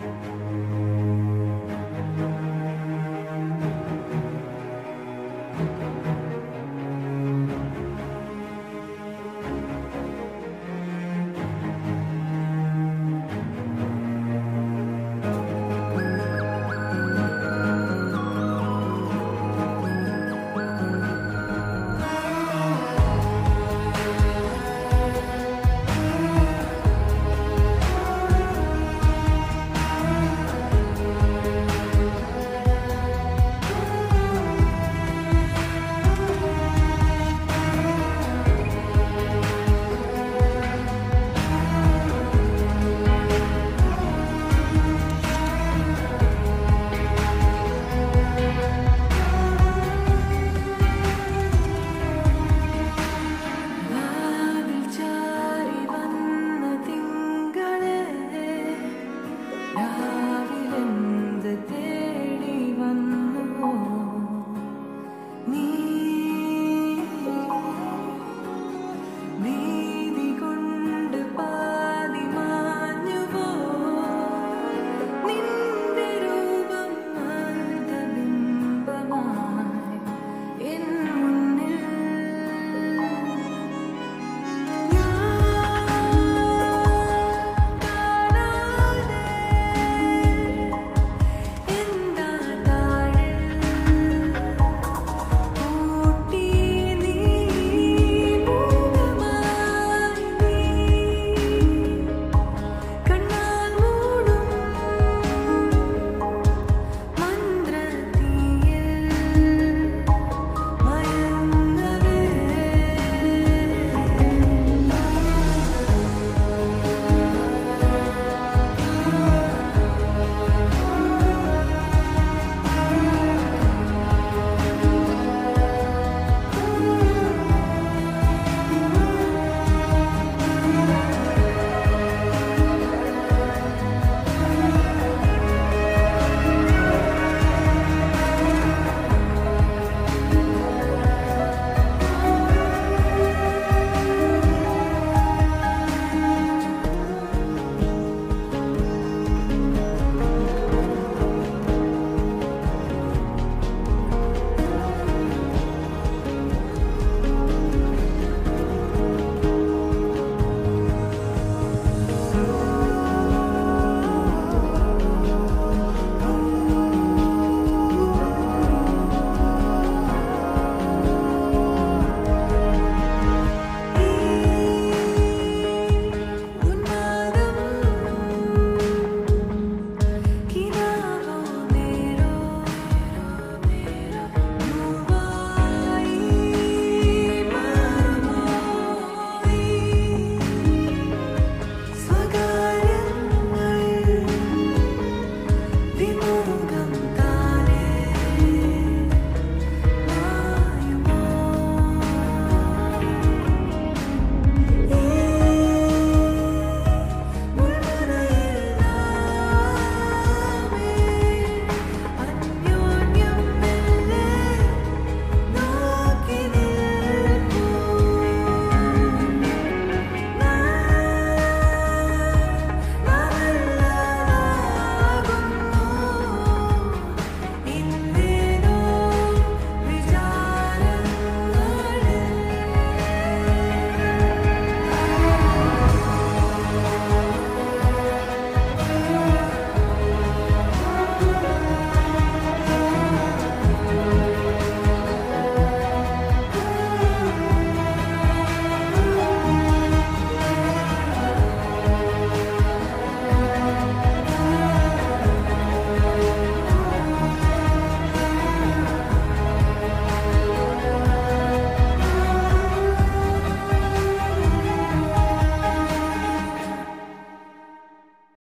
Bye.